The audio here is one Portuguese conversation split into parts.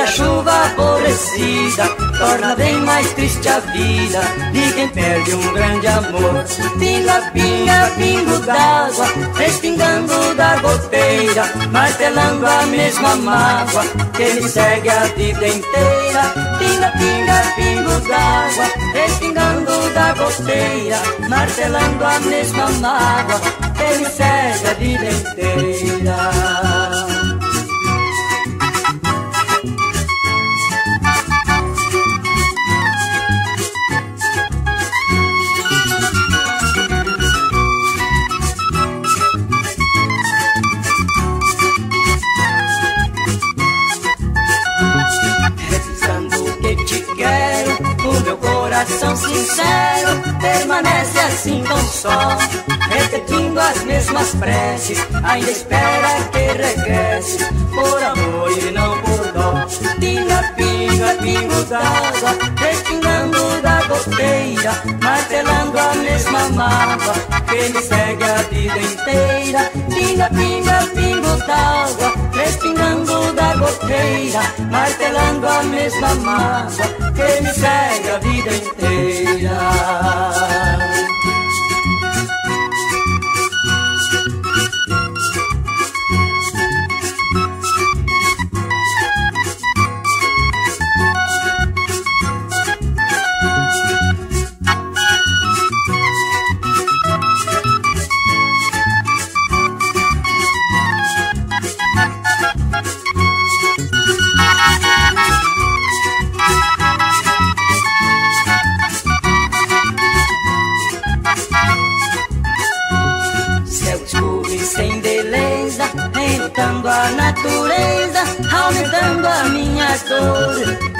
a chuva aborrecida torna bem mais triste a vida de quem perde um grande amor. Pinga, pinga, pingo d'água, respingando da goteira, martelando a mesma mágoa que me segue a vida inteira. Pinga, pinga, pingo d'água, respingando da goteira, martelando a mesma mágoa que me segue a vida inteira. Coração sincero permanece assim tão só, repetindo as mesmas preces, ainda espera que regresse, por amor e não por dó. Pinga, pinga, pingo d'água, respingando da goteira, martelando a mesma mágoa que me segue a vida inteira. Pinga, pinga, pingo d'água, respingando da goteira, martelando a mesma mágoa que me segue a vida inteira.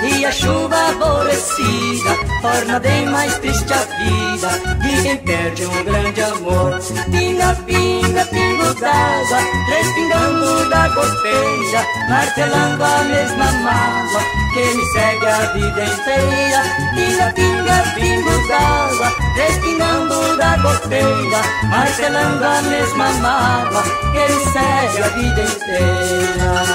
E a chuva aborrecida torna bem mais triste a vida de quem perde um grande amor. Pinga, pinga, pingo d'água, respingando da goteira, martelando a mesma mágoa que me segue a vida inteira. Pinga, pinga, pingo goteira, martelando a mesma mágoa que me segue a vida inteira.